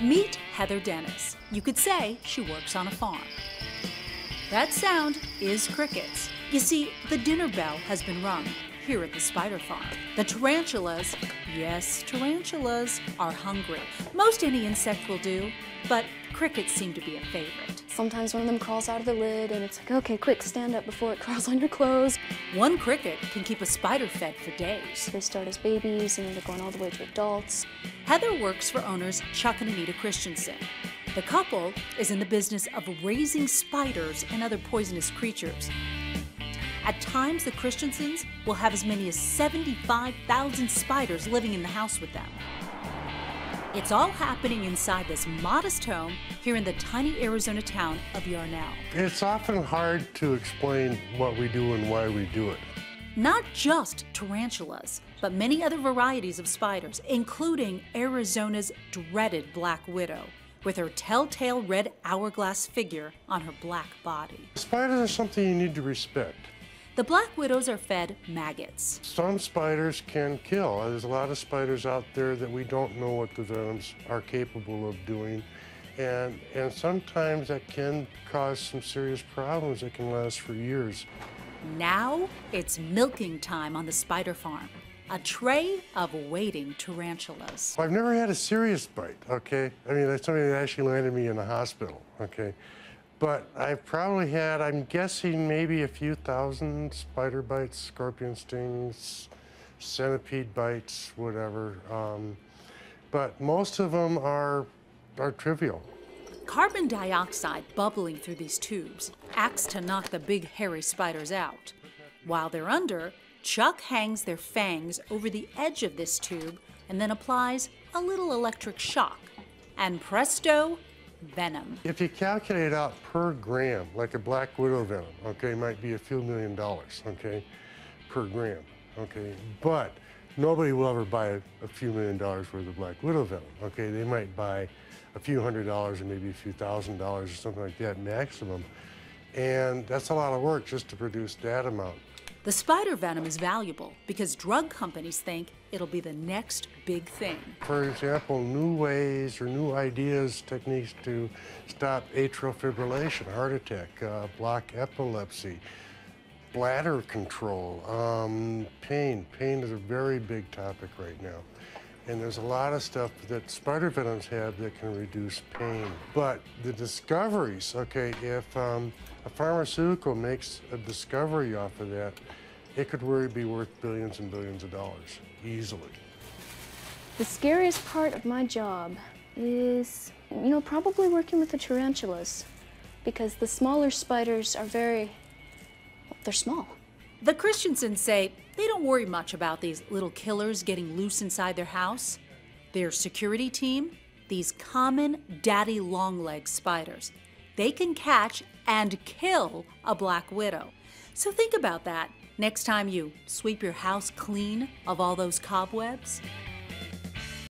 Meet Heather Dennis. You could say she works on a farm. That sound is crickets. You see, the dinner bell has been rung here at the spider farm. The tarantulas, yes, tarantulas, are hungry. Most any insect will do, but crickets seem to be a favorite. Sometimes one of them crawls out of the lid and it's like, okay, quick, stand up before it crawls on your clothes. One cricket can keep a spider fed for days. They start as babies and they're going all the way to adults. Heather works for owners Chuck and Anita Christensen. The couple is in the business of raising spiders and other poisonous creatures. At times, the Christensens will have as many as 75,000 spiders living in the house with them. It's all happening inside this modest home here in the tiny Arizona town of Yarnell. It's often hard to explain what we do and why we do it. Not just tarantulas, but many other varieties of spiders, including Arizona's dreaded black widow, with her telltale red hourglass figure on her black body. Spiders are something you need to respect. The black widows are fed maggots. Some spiders can kill. There's a lot of spiders out there that we don't know what the venoms are capable of doing. And, and sometimes that can cause some serious problems that can last for years. Now it's milking time on the spider farm. A tray of waiting tarantulas. I've never had a serious bite, okay? I mean, that's something that actually landed me in the hospital, okay? But I've probably had, I'm guessing, maybe a few thousand spider bites, scorpion stings, centipede bites, whatever. Um, but most of them are, are trivial. Carbon dioxide bubbling through these tubes acts to knock the big hairy spiders out. While they're under, Chuck hangs their fangs over the edge of this tube and then applies a little electric shock. And presto, venom. If you calculate out per gram, like a black widow venom, okay, might be a few million dollars, okay, per gram, okay? But nobody will ever buy a, few million dollars worth of black widow venom, okay? They might buy a few hundred dollars or maybe a few thousand dollars or something like that maximum. And that's a lot of work just to produce that amount. The spider venom is valuable because drug companies think it'll be the next big thing. For example, new ways or new ideas, techniques to stop atrial fibrillation, heart attack, uh, block epilepsy, bladder control, um, pain. Pain is a very big topic right now. And there's a lot of stuff that spider venoms have that can reduce pain. But the discoveries, okay, if um, a pharmaceutical makes a discovery off of that, it could really be worth billions and billions of dollars, easily. The scariest part of my job is, you know, probably working with the tarantulas because the smaller spiders are very, they're small. The Christensens say they don't worry much about these little killers getting loose inside their house. Their security team, these common daddy longleg spiders, they can catch and kill a black widow. So think about that next time you sweep your house clean of all those cobwebs.